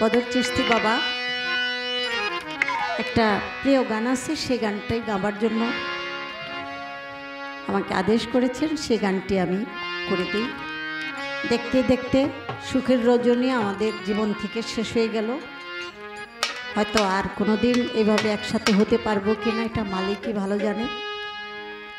কদর চিস্তি বাবা। একটা প্রিয় গান আছে সেই গানটাই গাবার জন্য আমাকে আদেশ করেছেন, সে গানটি আমি করে দিই। দেখতে দেখতে সুখের রজনী আমাদের জীবন থেকে শেষ হয়ে গেল। হয়তো আর কোনো দিন এভাবে একসাথে হতে পারব কি না এটা মালিকই ভালো জানে।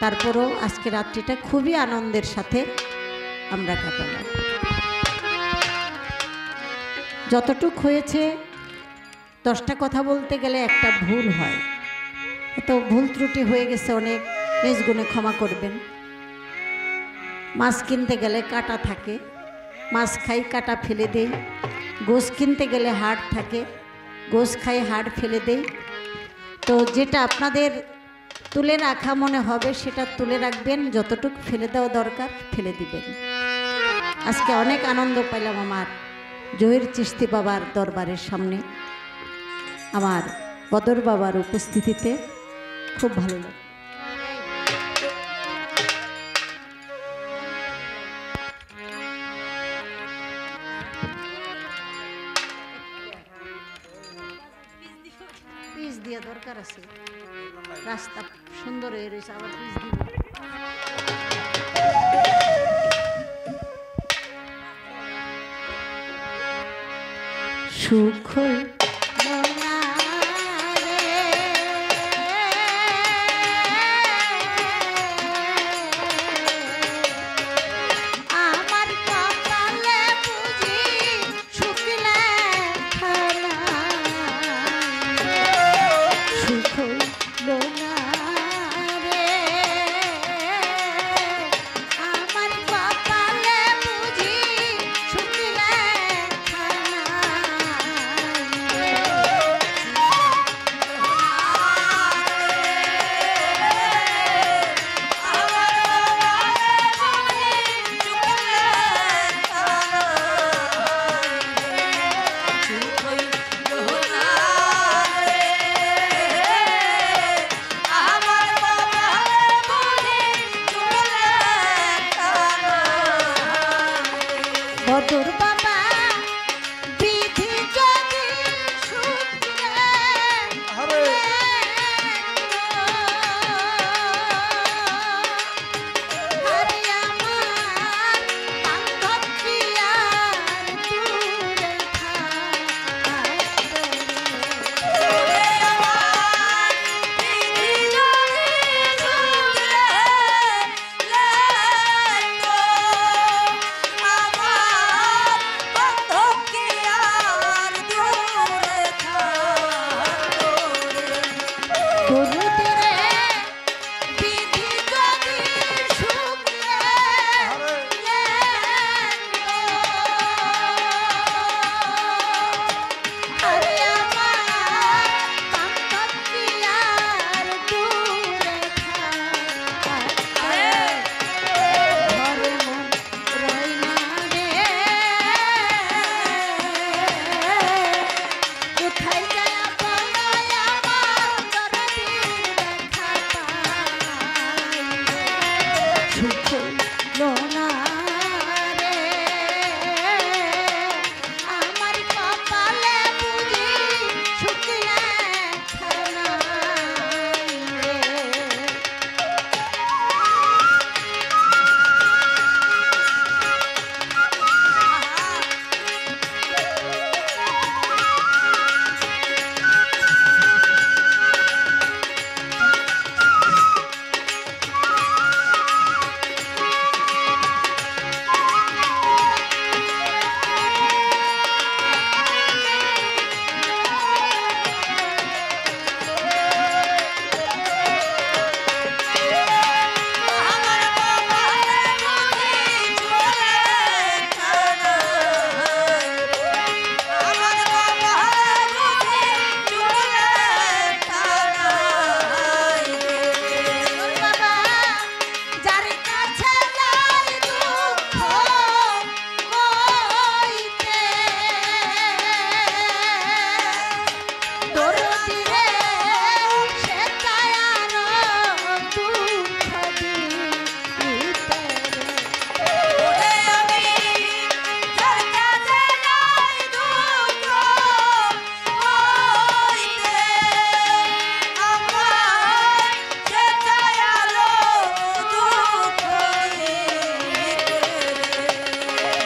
তারপরও আজকে রাত্রিটা খুবই আনন্দের সাথে আমরা কাটালাম। যতটুক হয়েছে, দশটা কথা বলতে গেলে একটা ভুল হয়। তো ভুল ত্রুটি হয়ে গেছে অনেক নিজ গুণে ক্ষমা করবেন। মাছ কিনতে গেলে কাটা থাকে, মাছ খাই, কাটা ফেলে দেই। গোস কিনতে গেলে হাড় থাকে গোস খাই, হাড় ফেলে দেই। তো যেটা আপনাদের তুলে রাখা মনে হবে, সেটা তুলে রাখবেন, যতটুকু ফেলে দেওয়া দরকার, ফেলে দিবেন। আজকে অনেক আনন্দ পেলাম আমার। জহির চিস্তি বাবার দরবারের সামনে আমার বদর বাবার উপস্থিতিতে খুব ভালো লাগে। দরকার আছে। রাস্তা সুন্দর হয়ে রয়েছে, আবার পিস দিব। সুখ আমার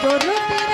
Dorothy.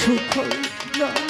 সুখ হইল না